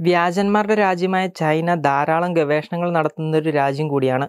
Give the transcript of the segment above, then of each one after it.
വ്യാജന്മാരുടെ രാജ്യമായ ചൈന ധാരാളം ഗവേഷണങ്ങൾ നടത്തുന്ന ഒരു രാജ്യം കൂടിയാണ്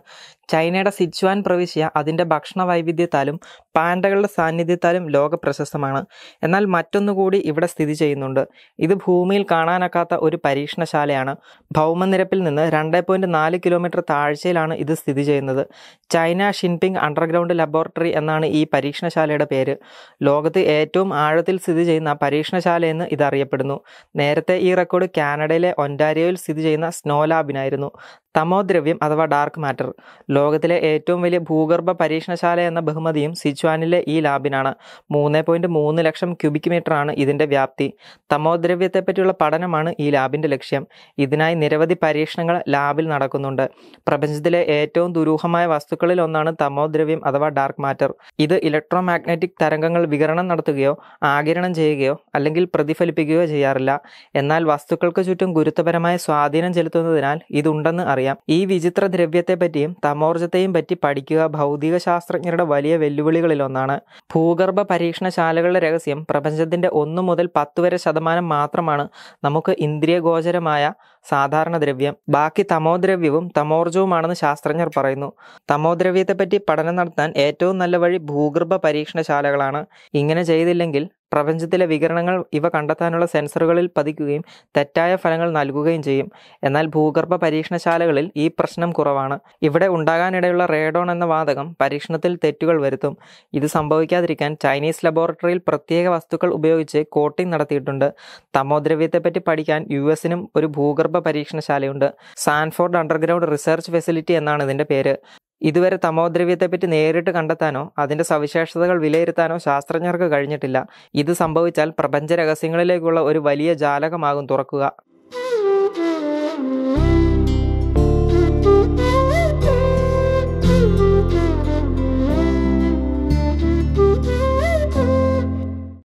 ചൈനയുടെ സിച്വാൻ പ്രവിശ്യ അതിന്റെ ഭക്ഷണ വൈവിധ്യത്താലും പാൻഡകളുടെ സാന്നിധ്യത്താലും ലോക പ്രശസ്തമാണ് എന്നാൽ മറ്റൊന്നുകൂടി ഇവിടെ സ്ഥിതി ചെയ്യുന്നുണ്ട്. ഇത് ഭൂമിയിൽ കാണാനൊക്കാത്ത ഒരു പരീക്ഷണശാലയാണ്. ഭൗമനിരപ്പിൽ നിന്ന് രണ്ട് പോയിന്റ് നാല് കിലോമീറ്റർ താഴ്ചയിലാണ് ഇത് സ്ഥിതി ചെയ്യുന്നത്. ചൈന ഷിൻപിങ് അണ്ടർഗ്രൗണ്ട് ലബോറട്ടറി എന്നാണ് ഈ പരീക്ഷണശാലയുടെ പേര്. ലോകത്ത് ഏറ്റവും ആഴത്തിൽ സ്ഥിതി ചെയ്യുന്ന പരീക്ഷണശാലയെന്ന് ഇത് അറിയപ്പെടുന്നു നേരത്തെ ഈ റെക്കോർഡ് കാനഡയിലെ ഒന്റാരിയോയിൽ സ്ഥിതി ചെയ്യുന്ന സ്നോ ലാബിനായിരുന്നു തമോദ്രവ്യം അഥവാ ഡാർക്ക് മാറ്റർ ലോകത്തിലെ ഏറ്റവും വലിയ ഭൂഗർഭ പരീക്ഷണശാല എന്ന ബഹുമതിയും സിച്വാനിലെ ഈ ലാബിനാണ്. മൂന്ന് പോയിന്റ് മൂന്ന് ലക്ഷം ക്യൂബിക് ആണ് ഇതിന്റെ വ്യാപ്തി. തമോദ്രവ്യത്തെപ്പറ്റിയുള്ള പഠനമാണ് ഈ ലാബിന്റെ ലക്ഷ്യം. ഇതിനായി നിരവധി പരീക്ഷണങ്ങൾ ലാബിൽ നടക്കുന്നുണ്ട്. പ്രപഞ്ചത്തിലെ ഏറ്റവും ദുരൂഹമായ വസ്തുക്കളിൽ ഒന്നാണ് തമോദ്രവ്യം അഥവാ ഡാർക്ക് മാറ്റർ ഇത് ഇലക്ട്രോ മാഗ്നറ്റിക് തരംഗങ്ങൾ വികരണം നടത്തുകയോ ആകിരണം ചെയ്യുകയോ അല്ലെങ്കിൽ പ്രതിഫലിപ്പിക്കുകയോ ചെയ്യാറില്ല. എന്നാൽ വസ്തുക്കൾക്ക് ചുറ്റും ഗുരുത്വപരമായ സ്വാധീനം ചെലുത്തുന്നതിനാൽ ഇതുണ്ടെന്ന് അറിയാം ഈ വിചിത്ര ദ്രവ്യത്തെ പറ്റിയും തമോർജത്തെയും പറ്റി പഠിക്കുക ഭൗതിക ശാസ്ത്രജ്ഞരുടെ വലിയ വെല്ലുവിളികളിൽ ഒന്നാണ് ഭൂഗർഭ പരീക്ഷണശാലകളുടെ രഹസ്യം പ്രപഞ്ചത്തിന്റെ ഒന്ന് മുതൽ പത്ത് വരെ ശതമാനം മാത്രമാണ് നമുക്ക് ഇന്ദ്രിയഗോചരമായ സാധാരണ ദ്രവ്യം. ബാക്കി തമോദ്രവ്യവും തമോർജവുമാണെന്ന് ശാസ്ത്രജ്ഞർ പറയുന്നു. തമോദ്രവ്യത്തെപ്പറ്റി പഠനം നടത്താൻ ഏറ്റവും നല്ല വഴി ഭൂഗർഭ പരീക്ഷണശാലകളാണ്. ഇങ്ങനെ ചെയ്തില്ലെങ്കിൽ പ്രപഞ്ചത്തിലെ വികരണങ്ങൾ ഇവ കണ്ടെത്താനുള്ള സെൻസറുകളിൽ പതിക്കുകയും തെറ്റായ ഫലങ്ങൾ നൽകുകയും ചെയ്യും. എന്നാൽ ഭൂഗർഭ പരീക്ഷണശാലകളിൽ ഈ പ്രശ്നം കുറവാണ്. ഇവിടെ ഉണ്ടാകാനിടയുള്ള റേഡോൺ എന്ന വാതകം പരീക്ഷണത്തിൽ തെറ്റുകൾ വരുത്തും. ഇത് സംഭവിക്കാതിരിക്കാൻ ചൈനീസ് ലബോറട്ടറിയിൽ പ്രത്യേക വസ്തുക്കൾ ഉപയോഗിച്ച് കോട്ടിംഗ് നടത്തിയിട്ടുണ്ട്. തമോദ്രവ്യത്തെപ്പറ്റി പഠിക്കാൻ യു എസിനും ഒരു ഭൂഗർഭ പരീക്ഷണശാലയുണ്ട്. സാൻഫോർഡ് അണ്ടർഗ്രൗണ്ട് റിസർച്ച് ഫെസിലിറ്റി എന്നാണ് ഇതിന്റെ പേര്. ഇതുവരെ തമോദ്രവ്യത്തെപ്പറ്റി നേരിട്ട് കണ്ടെത്താനോ അതിന്റെ സവിശേഷതകൾ വിലയിരുത്താനോ ശാസ്ത്രജ്ഞർക്ക് കഴിഞ്ഞിട്ടില്ല. ഇത് സംഭവിച്ചാൽ പ്രപഞ്ച രഹസ്യങ്ങളിലേക്കുള്ള ഒരു വലിയ ജാലകമാകും തുറക്കുക.